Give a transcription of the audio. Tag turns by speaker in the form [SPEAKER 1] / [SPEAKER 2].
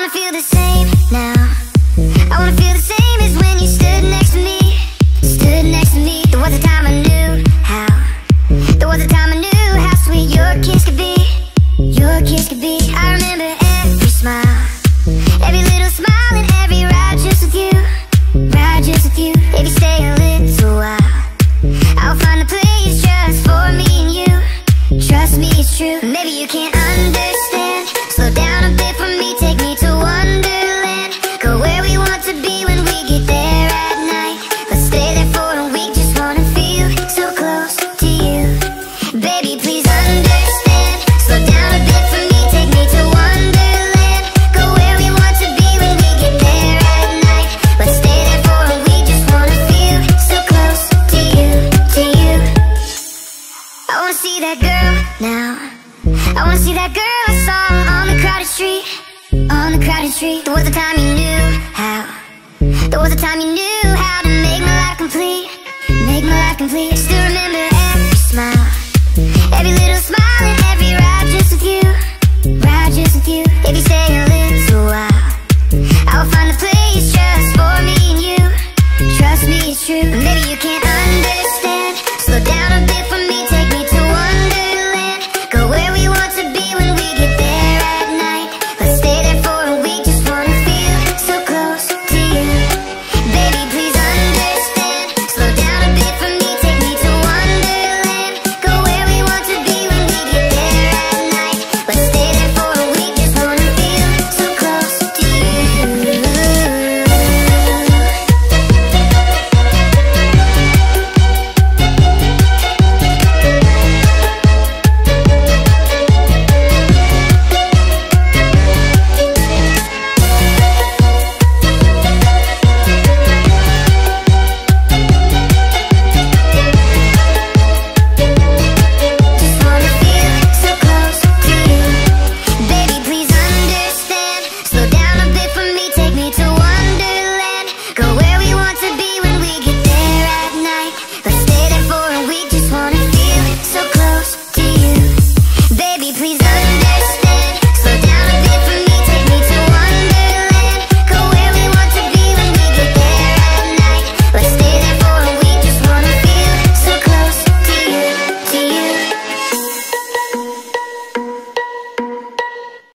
[SPEAKER 1] wanna feel the same now. I wanna feel the same as when you stood next to me. Stood next to me. There was a time I knew how. There was a time I knew how sweet your kiss could be. Your kiss could be. I remember I wanna see that girl I saw on the crowded street. On the crowded street. There was a time you knew how. There was a time you knew how to make my life complete. Make my life complete. Still remember every smile. Every little smile